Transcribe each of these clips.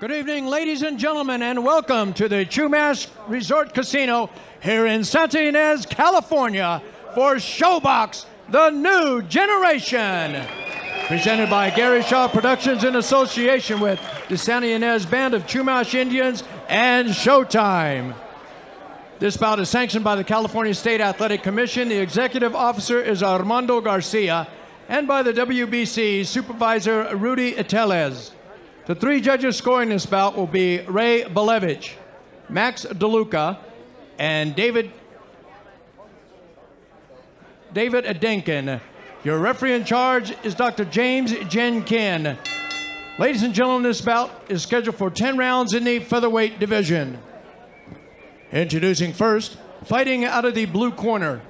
Good evening, ladies and gentlemen, and welcome to the Chumash Resort Casino here in Santa Ynez, California for ShoBox, the new generation. Presented by Gary Shaw Productions in association with the Santa Ynez Band of Chumash Indians and Showtime. This bout is sanctioned by the California State Athletic Commission. The executive officer is Armando Garcia, and by the WBC supervisor Rudy Iteles. The three judges scoring this bout will be Ray Belevich, Max DeLuca, and David David Adenkin. Your referee in charge is Dr. James Jen-Kin. Ladies and gentlemen, this bout is scheduled for 10 rounds in the featherweight division. Introducing first, fighting out of the blue corner.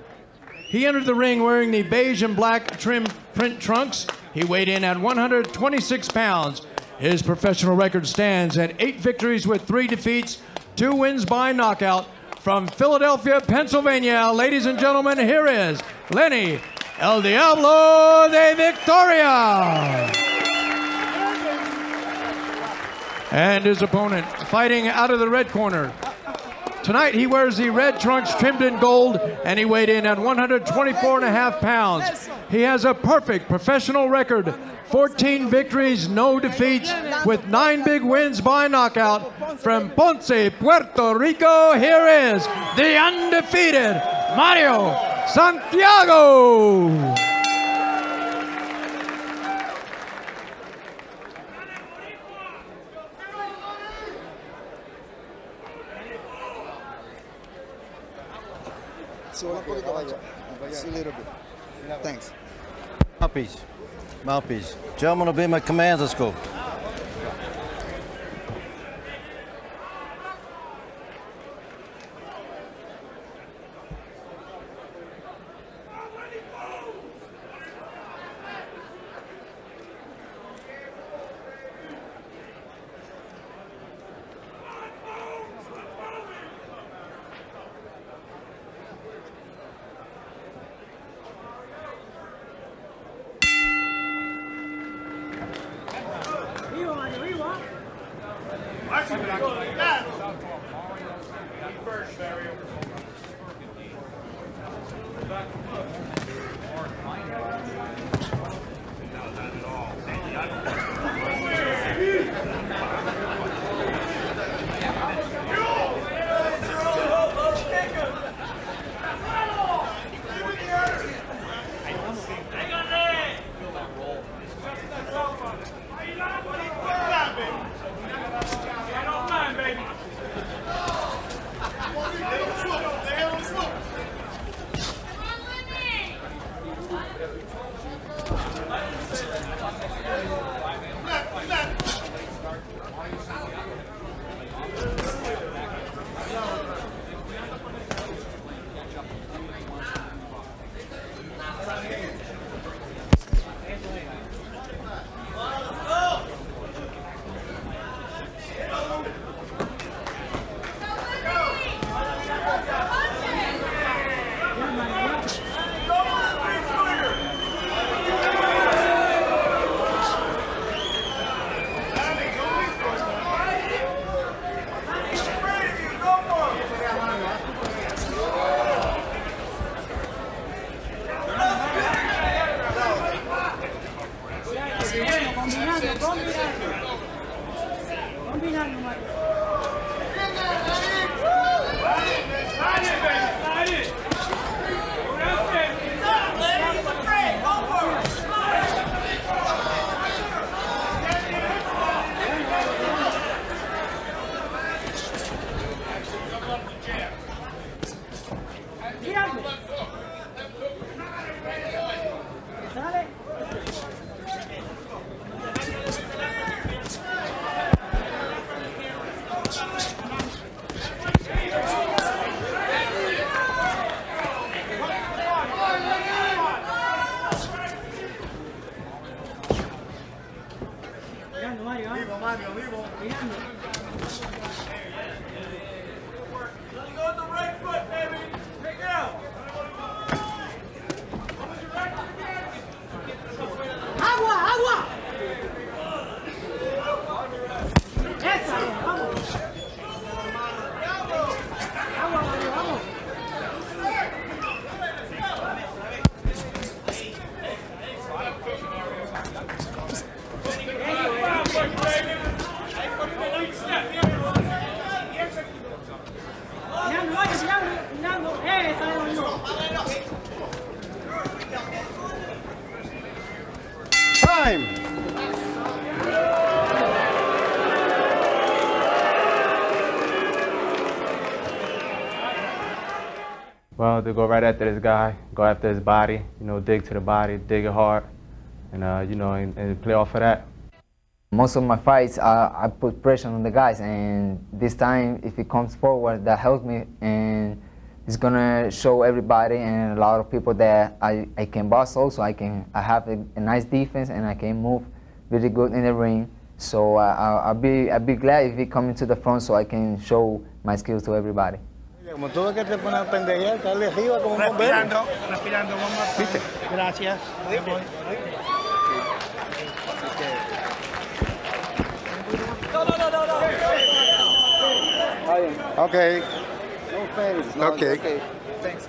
He entered the ring wearing the beige and black trim print trunks. He weighed in at 126 pounds. His professional record stands at eight victories with three defeats, two wins by knockout. From Philadelphia, Pennsylvania, ladies and gentlemen, here is Lenny El Diablo DeVictoria. And his opponent fighting out of the red corner. Tonight he wears the red trunks trimmed in gold and he weighed in at 124 and a half pounds. He has a perfect professional record 14 victories, no defeats, with nine big wins by knockout. From Ponce, Puerto Rico, here is the undefeated Mario Santiago. Thanks. Mouthpiece. Mouthpiece. Gentlemen, obey my commands. Let's go. ¡Agua, Well, to go right after this guy, go after his body, you know, dig to the body, dig it hard, and, uh, you know, and, and play off of that. Most of my fights, uh, I put pressure on the guys, and this time, if he comes forward, that helps me, and it's gonna show everybody and a lot of people that I, I can box also. I can I have a, a nice defense and I can move really good in the ring. So uh, I'll, I'll be I'll be glad if he come into the front so I can show my skills to everybody. Como tú ves que te pones a pendejear, caerle arriba como un bombero. Respirando, respirando, vamos a... ¿Viste? Gracias. Me voy. Okay. No offense. No, Okay. okay. Thanks.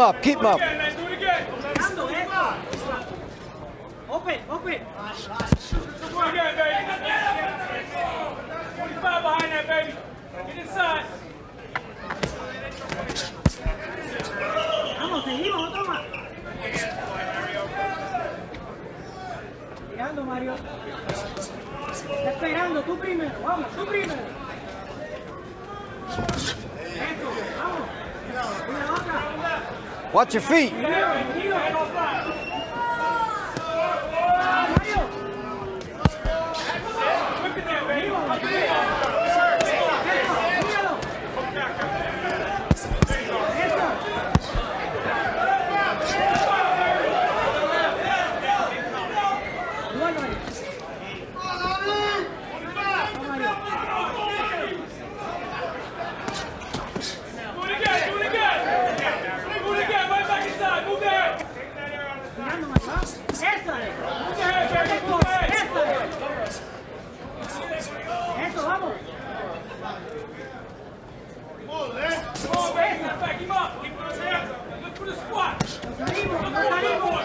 Up, keep him up. Open, open. Again, baby. 45 behind that, baby. Get inside. Vamos, seguimos, toma. Mirando, Mario. Está esperando, tú primero, vamos, tú primero. Eso, vamos. Una otra. Watch your feet. Mario. Whip it there, baby. Whip it there. Do it again, do it again. Do it again, right back inside. Move there. Eso es. Move your head, baby. Move your head. Eso es. Eso, vamos. Come on, baby. Back him up. Keep his hands up. Look for the squat. Salimos, Look no for salimos.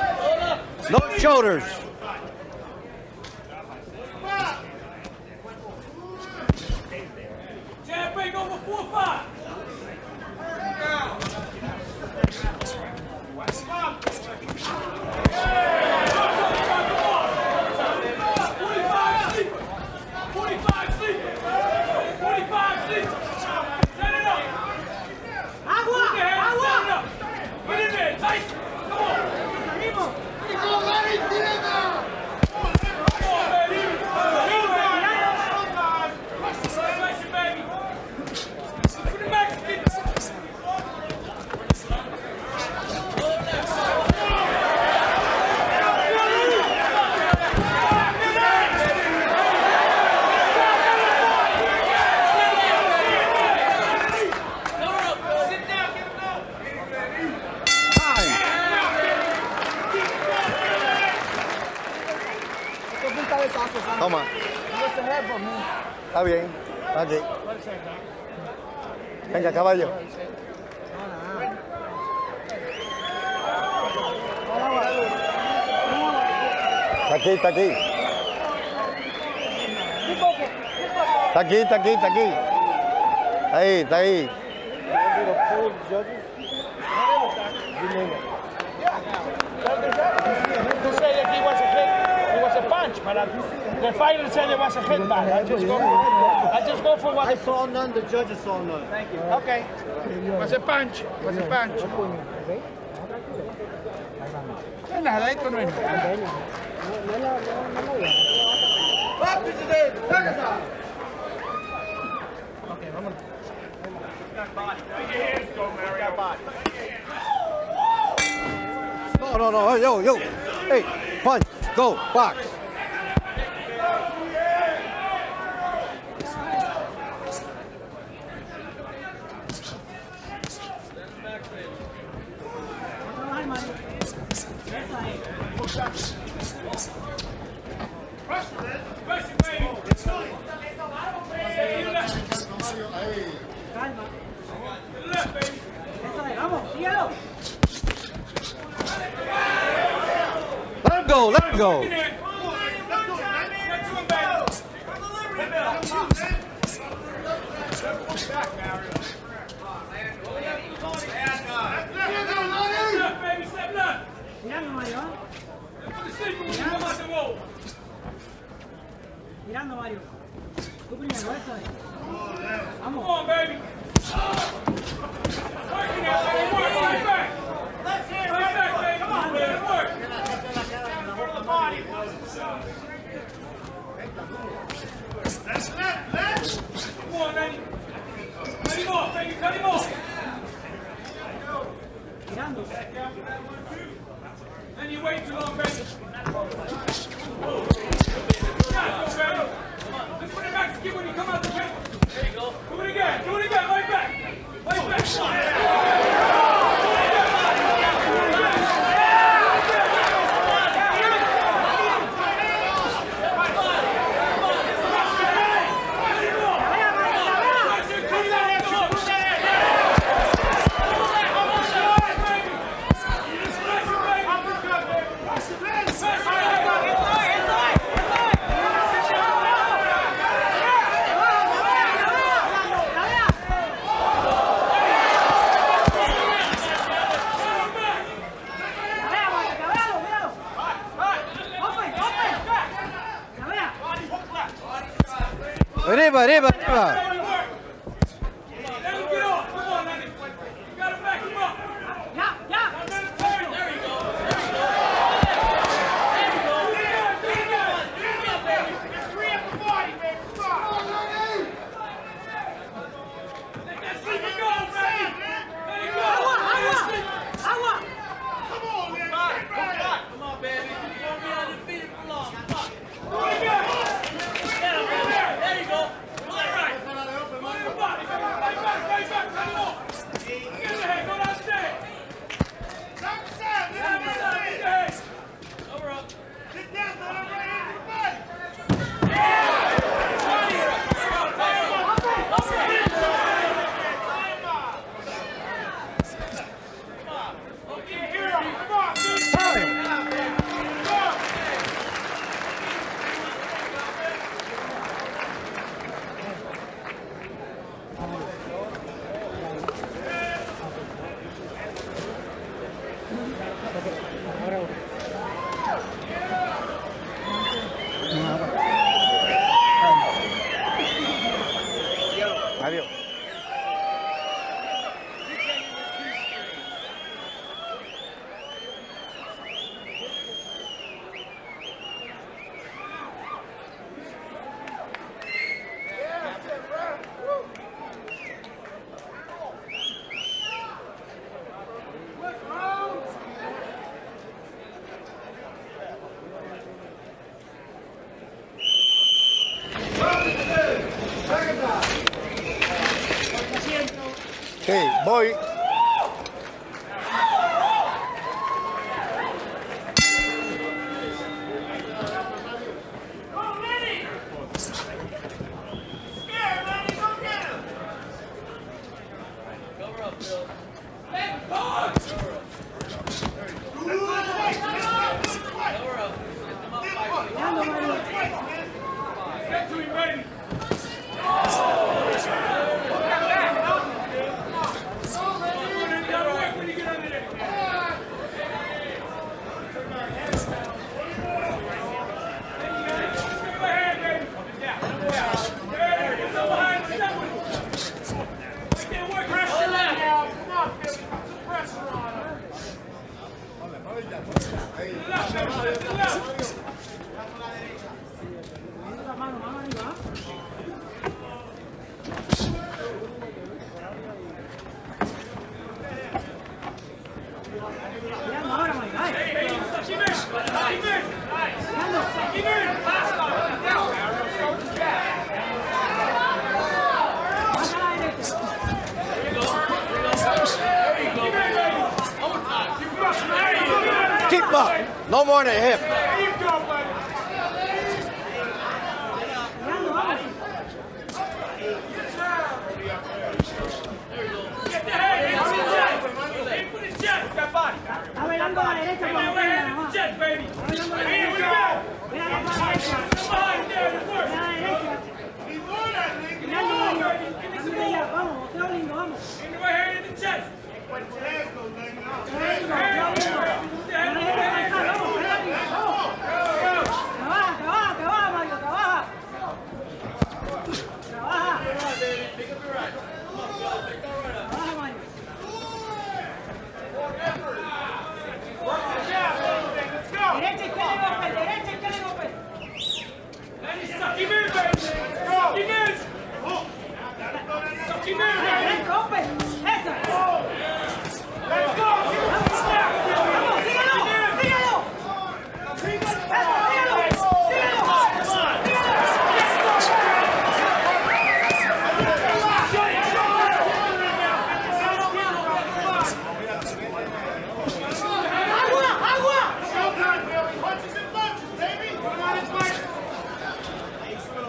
the No shoulders. Caballo. Está aquí, aquí. Está aquí, aquí, aquí. Ahí, ahí. The fighter said it was a go for what. I saw none, the judges saw none. Thank you. Okay. Was a punch, was a punch. No es nada, esto no es nada. No, no, no. Hey, yo, yo. Hey, punch. Go, box. go. Mirando, Come on, baby. Working out, baby. Work, work, work. That's left. Come on, it back come out again, do it again, right back. Right back. Yeah. Adiós. Man, la right pierna hand nada to the más. chest, baby. Velando a derecha. go. Mira la derecha. Come behind there. It works. Mira la derecha. Vamos, boteo lindo, vamos. Aim the right hand in the chest. Boteo lindo, boteo lindo. No le dejes pasar, vamos, ven arriba, vamos. Trabaja, trabaja, trabaja, Mario, trabaja. Trabaja. Trabaja, Mario. Let's go. Derecha, izquierda y golpe, derecha, izquierda y golpe. Suck him in, baby. Suck him in. Suck him in, baby. Derecha, golpe. Esa. Let's go. Vamos, síguelo, síguelo. Eso, síguelo, síguelo.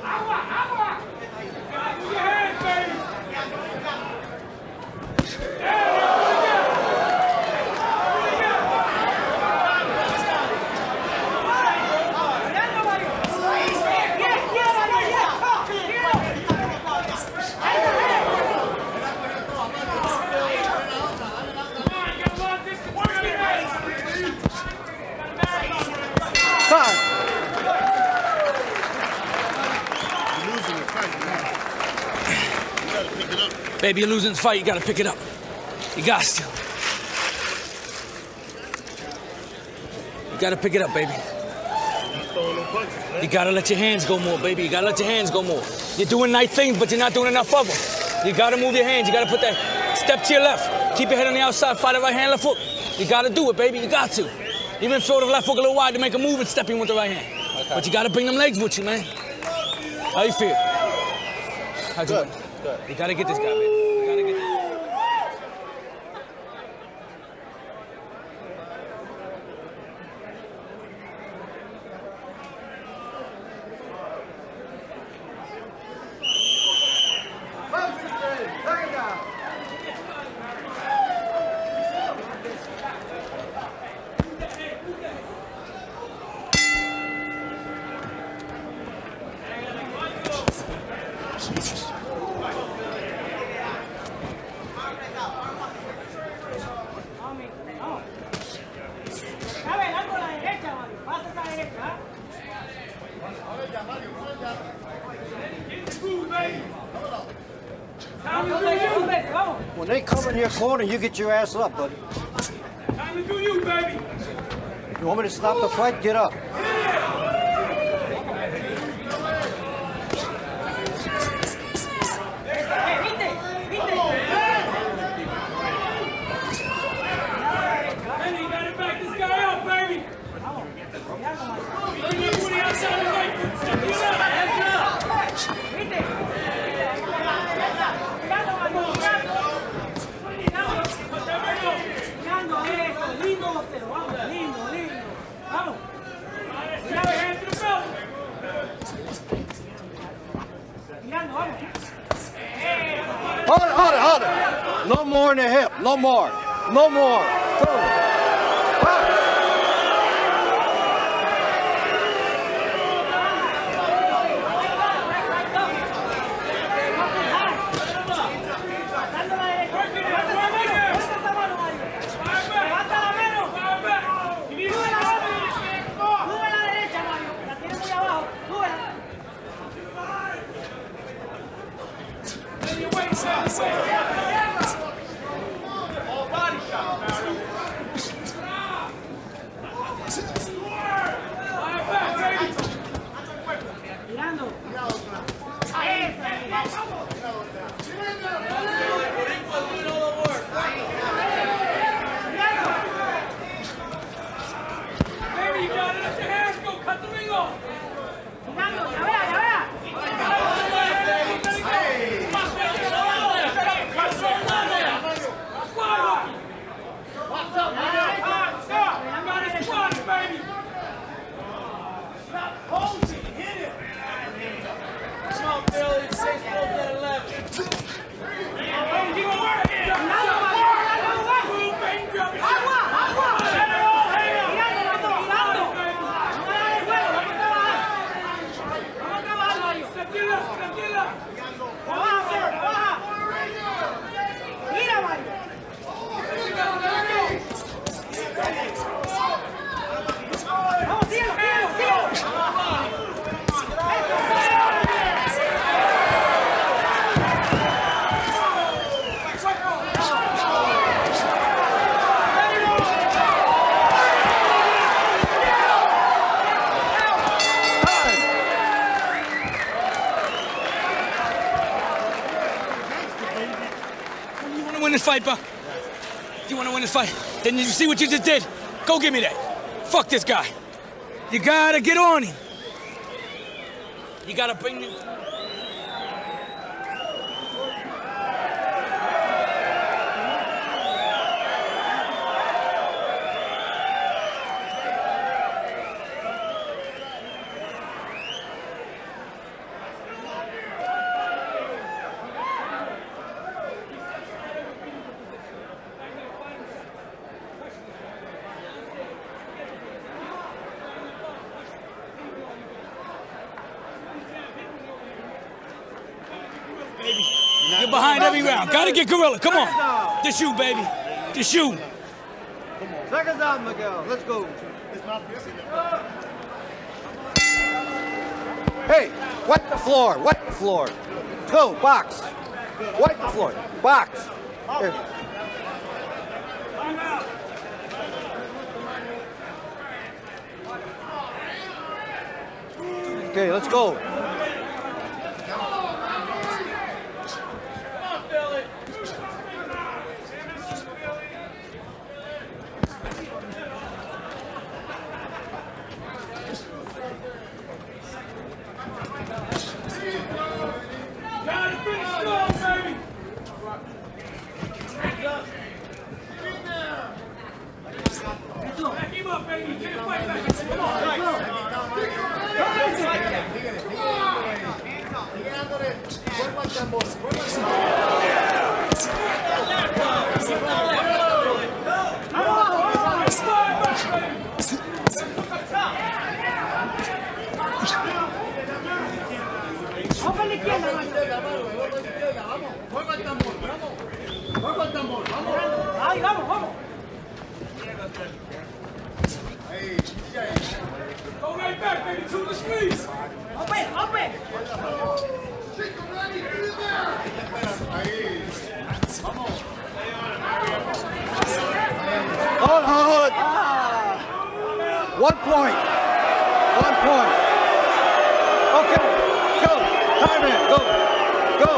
Agua, agua. Move your hands, baby. Mirando, Mario. Bien, bien, Mario, bien. Síguelo. Come on, you got a long distance. Work it out. Time. Baby, you're losing the fight. You gotta pick it up. You got to. You gotta pick it up, baby. You gotta let your hands go more, baby. You gotta let your hands go more. You're doing nice things, but you're not doing enough of them. You gotta move your hands. You gotta put that step to your left. Keep your head on the outside. Fight the right hand, left foot. You gotta do it, baby. You got to. Even throw the left hook a little wide to make a move and step in with the right hand. But you gotta bring them legs with you, man. How you feel? How's Good. it? You gotta get this guy, baby. You gotta get this. Vamos, vamos. Está velando a la derecha, Mario. Pasa a la derecha. ¿ah? Vamos, dos veces, dos veces, vamos. When they come you get your ass up, buddy. Time to do you, baby. You want me to stop the fight? Get up. Eh, ¿viste? ¿Viste? Hey, you gotta back this guy up, baby. Bring him to the outside of the right. Step to your left. ¿Viste? Mirando, Mario, mirando. Mirando. Put that right on. Mirando eso, lindo boxeo, vamos, lindo, lindo. Vamos. Put your hand to the belt. Mirando, vamos. Hold it, hold it, hold it. No more in the hip. No more. No more. One. Dando la derecha. Levanta la mano, levanta la mano, Mario. Levanta la mano. Sube la mano. Sube la derecha, Mario. La tiene muy abajo. Súbela. All body shot, Mario. Lie back, baby. Mirando. Baby, you gotta let your hands go. Cut the ring off. Mirando, ya vea, ya vea. Stop! You gotta squat. fight, bro? You want to win this fight? Then you see what you just did? Go give me that. Fuck this guy. You gotta get on him. You gotta bring me. You're behind every round. Gotta get Gorilla. Come on. This you, baby. This you. Seconds out, Miguel. Let's go. Hey, wipe the floor. Wipe the floor. Go, box. Wipe the floor. Box. Here. Okay, let's go. Gotta finish strong, baby. Back him up, baby. Get him fight back. Come on. Vamos a la izquierda, Ahí, vamos, vamos. Go right back, baby. To the squeeze. Open, open. Hold, hold, hold. One point. One point. Okay. Go. Time in. Go. Go.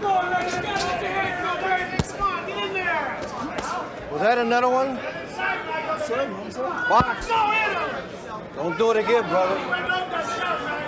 Come on, man. You gotta let your hands go, baby. Come on, get in there. Was that another one? Box. Don't do it again, brother.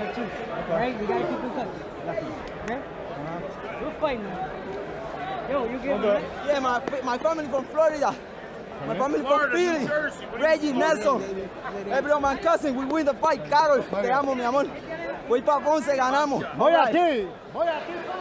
You gotta keep in touch. Okay? Uh-huh. You're fighting. Yo, you get Okay. Yeah, my my family from Florida. My family from Philly. Reggie, Nelson. Everyone, my cousin, we win the fight. Carol, te amo, mi amor. Voy para Ponce, ganamos. Voy a ti. Voy a ti.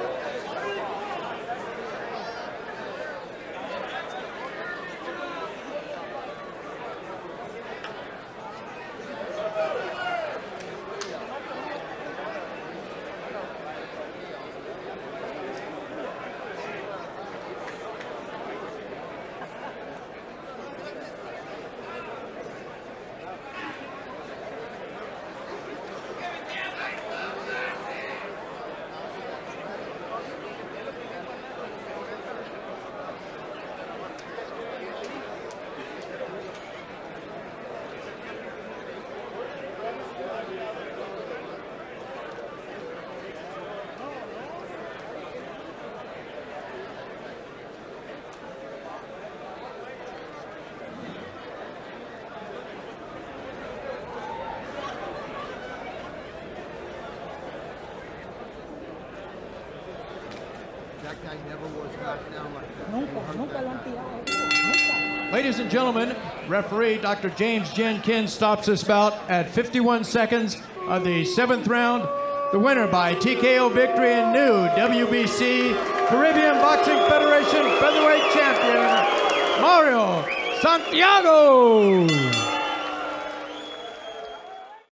Ladies and gentlemen, referee Dr. James Jenkins stops this bout at 51 seconds of the seventh round. The winner by TKO victory and new WBC Caribbean Boxing Federation featherweight champion, Mario Santiago.